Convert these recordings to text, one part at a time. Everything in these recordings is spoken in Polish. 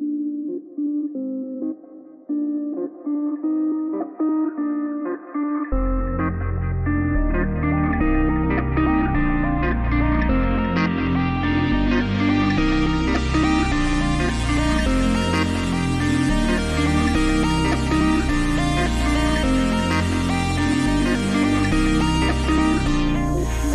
thank you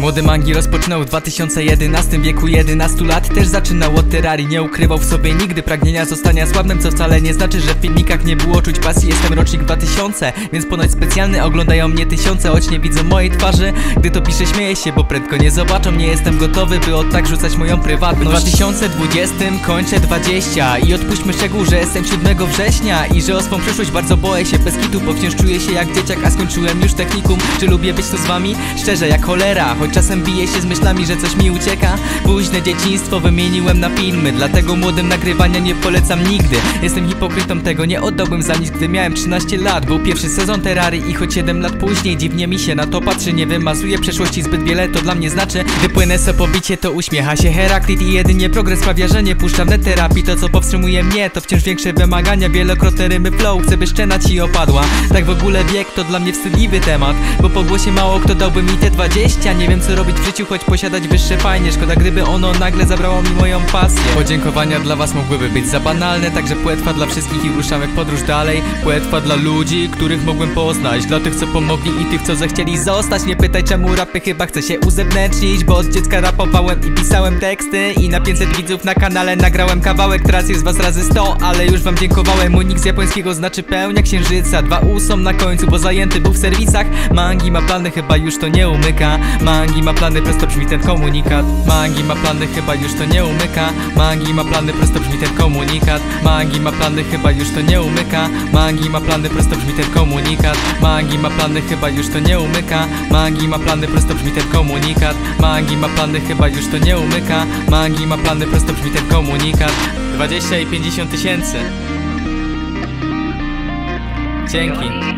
Młody Mangi rozpoczynał w 2011 wieku 11 lat. Też zaczynał od terrarii, nie ukrywał w sobie nigdy pragnienia zostania sławnym Co wcale nie znaczy, że w filmikach nie było czuć pasji. Jestem rocznik 2000, więc ponoć specjalny Oglądają mnie tysiące, choć nie widzą mojej twarzy. Gdy to piszę śmieję się, bo prędko nie zobaczą. Nie jestem gotowy, by od tak rzucać moją prywatność. W 2020 kończę 20 I odpuśćmy szczegół, że jestem 7 września I że o swą przyszłość bardzo boję się. Bez kitu Bo wciąż czuję się jak dzieciak, a skończyłem już technikum. Czy lubię być tu z wami? Szczerze jak cholera Choć czasem biję się z myślami, że coś mi ucieka. Późne dzieciństwo wymieniłem na filmy Dlatego młodym nagrywania nie polecam nigdy. Jestem hipokrytą, tego nie oddałbym za nic Gdy miałem 13 lat, był pierwszy sezon Terrarii I choć 7 lat później dziwnie mi się na to patrzy Nie wymazuję przeszłości zbyt wiele, to dla mnie znaczy Gdy płynę se po bicie, to uśmiecha się Heraklit I jedynie progres sprawia, że nie puszczam net terapii. To co powstrzymuje mnie, to wciąż większe wymagania. Wielokrotne rymy flow, chcę by szczena ci opadła. Tak w ogóle wiek to dla mnie wstydliwy temat Bo po głosie mało kto dałby mi te 20 Nie wiem co robić w życiu, choć posiadać wyższe fajnie. Szkoda gdyby ono nagle zabrało mi moją pasję. Podziękowania dla was mogłyby być za banalne Także płetwa dla wszystkich i ruszamy w podróż dalej. Płetwa dla ludzi, których mogłem poznać. Dla tych co pomogli i tych co zechcieli zostać. Nie pytaj czemu rapy chyba chcę się uzewnętrznić Bo od dziecka rapowałem i pisałem teksty. I na 500 widzów na kanale nagrałem kawałek. Teraz jest was razy 100, ale już wam dziękowałem. Nick z japońskiego znaczy pełnia księżyca. Dwa U są na końcu, bo zajęty był w serwisach. Mangi ma plany, chyba już to nie umyka Mangi ma plany, prosto brzmi ten komunikat. Mangi ma plany, chyba już to nie umyka. Mangi ma plany, prosto brzmi ten komunikat. Mangi ma plany, chyba już to nie umyka. Mangi ma plany, prosto brzmi ten komunikat. Mangi ma plany, chyba już to nie umyka. Mangi ma plany, prosto brzmi ten komunikat. Mangi ma plany, chyba już to nie umyka. Mangi ma plany, prosto brzmi ten komunikat. 20 i 50 tysięcy. Dzięki